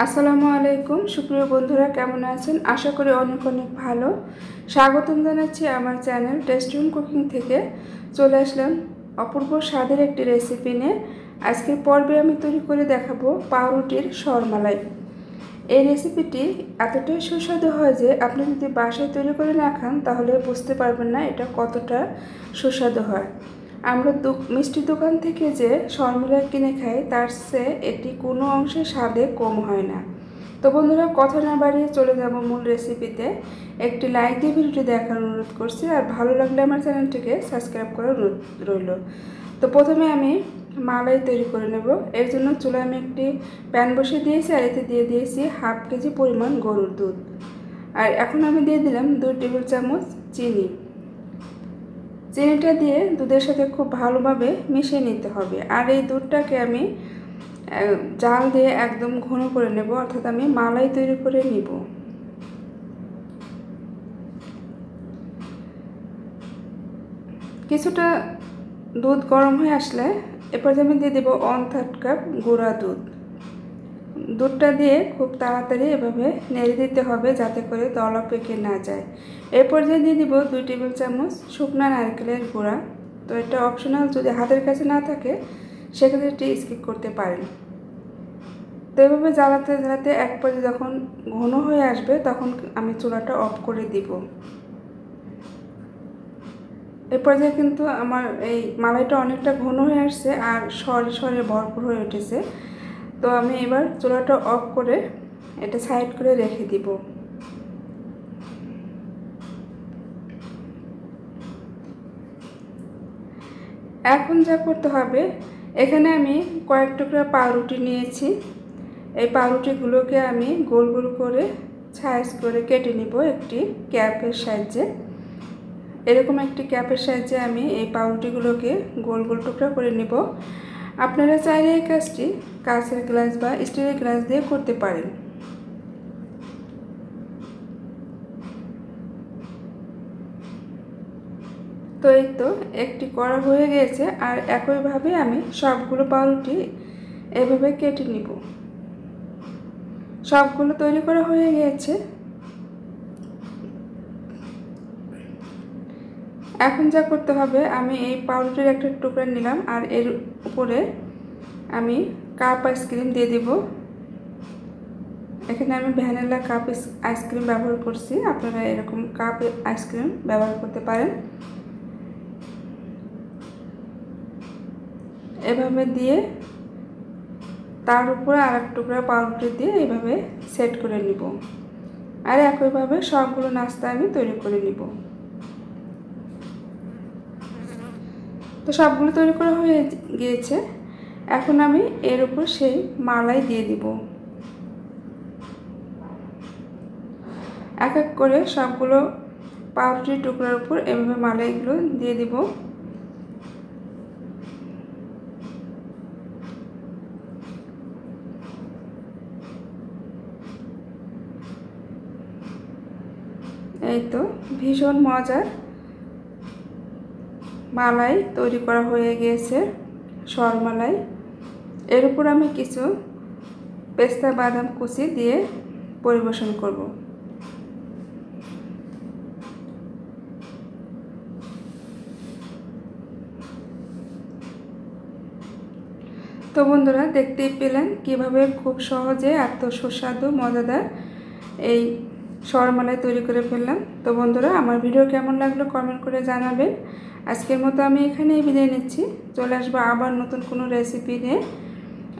আসসালামু আলাইকুম। সুপ্রিয় বন্ধুরা, কেমন আছেন? আশা করি অনেক অনেক ভালো। স্বাগতম জানাচ্ছি আমার চ্যানেল টেস্টরুম কুকিং থেকে। চলে আসলাম অপূর্ব স্বাদের একটি রেসিপি নিয়ে। আজকের পর্বে আমি তৈরি করে দেখাবো পাউরুটির শরমালাই। এই রেসিপিটি এতটাই সুস্বাদু হয় যে, আপনি যদি বাসায় তৈরি করে না খান, তাহলে বুঝতে পারবেন না এটা কতটা সুস্বাদু হয়। আমরা মিষ্টি দোকান থেকে যে শর্মিলা কিনে খাই, তার চেয়ে এটি কোনো অংশে স্বাদে কম হয় না। তো বন্ধুরা, কথা না বাড়িয়ে চলে যাব মূল রেসিপিতে। একটি লাইক দিয়ে ভিডিওটি দেখার অনুরোধ করছি, আর ভালো লাগলে আমার চ্যানেলটিকে সাবস্ক্রাইব করার অনুরোধ রইল। তো প্রথমে আমি মালাই তৈরি করে নেব। এর জন্য চুলে আমি একটি প্যান বসিয়ে দিয়েছি, আর এতে দিয়ে দিয়েছি হাফ কেজি পরিমাণ গরুর দুধ। আর এখন আমি দিয়ে দিলাম দুই টেবিল চামচ চিনি। চিনিটা দিয়ে দুধের সাথে খুব ভালোভাবে মিশিয়ে নিতে হবে। আর এই দুধটাকে আমি জাল দিয়ে একদম ঘন করে নেব, অর্থাৎ আমি মালাই তৈরি করে নিব। কিছুটা দুধ গরম হয়ে আসলে এরপর আমি দিয়ে দেবো ওয়ান থার্ড কাপ গুঁড়া দুধ। দুধটা দিয়ে খুব তাড়াতাড়ি এভাবে নেড়ে দিতে হবে যাতে করে দলা পেকে না যায়। এরপর যে দিয়ে দিব দুই টেবিল চামচ শুকনা নারকেলের গুঁড়া। তো এটা অপশনাল যদি হাতের কাছে না থাকে, সেক্ষেত্রে এটি স্কিপ করতে পারেন। তো এভাবে জ্বালাতে জ্বালাতে এক পর্যায়ে যখন ঘন হয়ে আসবে, তখন আমি চুলাটা অফ করে দিব। এ পর্যায়ে কিন্তু আমার এই মালাইটা অনেকটা ঘন হয়ে আসছে আর সরে সরে ভরপুর হয়ে উঠেছে। তো আমি এবার চুলাটা অফ করে এটা সাইড করে রেখে দিব। এখন যা করতে হবে, এখানে আমি কয়েক টুকরা পাউরুটি নিয়েছি। এই পাউরুটিগুলোকে আমি গোল গোল করে সাইজ করে কেটে নিব একটি ক্যাপের সাহায্যে। এরকম একটি ক্যাপের সাহায্যে আমি এই পাউরুটিগুলোকে গোল গোল টুকরা করে নেব। আপনারা চাইলে এই কাজটি কাঁচের গ্লাস বা স্টিলের গ্লাস দিয়ে করতে পারেন। তো এই তো, একটি করা হয়ে গিয়েছে আর একইভাবে আমি সবগুলো পাউরুটি এভাবে কেটে নিব। সবগুলো তৈরি করা হয়ে গিয়েছে এখন যা করতে হবে, আমি এই পাউরুটির একটা টুকরা নিলাম আর এর উপরে আমি কাপ আইসক্রিম দিয়ে দিব। এখানে আমি ভ্যানিলা কাপ আইসক্রিম ব্যবহার করছি, আপনারা এরকম কাপ আইসক্রিম ব্যবহার করতে পারেন। এভাবে দিয়ে তার উপরে আর এক টুকরা পাউরুটি দিয়ে এইভাবে সেট করে নিব। আর একইভাবে সবগুলো নাস্তা আমি তৈরি করে নিব। তো সবগুলো তৈরি করা হয়ে গিয়েছে। এখন আমি এর উপর সেই মালাই দিয়ে দিব। এক এক করে সবগুলো পাউরুটির টুকরার উপর এভাবে মালাইগুলো দিয়ে দিব। এই তো ভীষণ মজার মালাই তৈরি করা হয়ে গিয়েছে সরমালাই এর উপর আমি কিছু পেস্তা বাদাম কুচি দিয়ে পরিবেশন করব। তো বন্ধুরা, দেখতেই পেলেন কীভাবে খুব সহজে এত সুস্বাদু, মজাদার এই সরমালাই তৈরি করে ফেললাম। তো বন্ধুরা, আমার ভিডিও কেমন লাগল কমেন্ট করে জানাবেন। আজকের মতো আমি এখানেই বিদায় নিচ্ছি। চলে আসব আবার নতুন কোনো রেসিপি নিয়ে।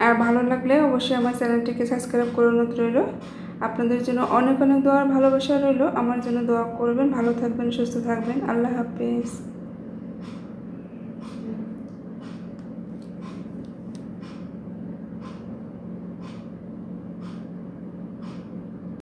আর ভালো লাগলে অবশ্যই আমার চ্যানেলটিকে সাবস্ক্রাইব করে অনুরোধ রইল। আপনাদের জন্য অনেক অনেক দোয়ার ভালোবাসা রইল। আমার জন্য দোয়া করবেন। ভালো থাকবেন, সুস্থ থাকবেন। আল্লাহ হাফিজ।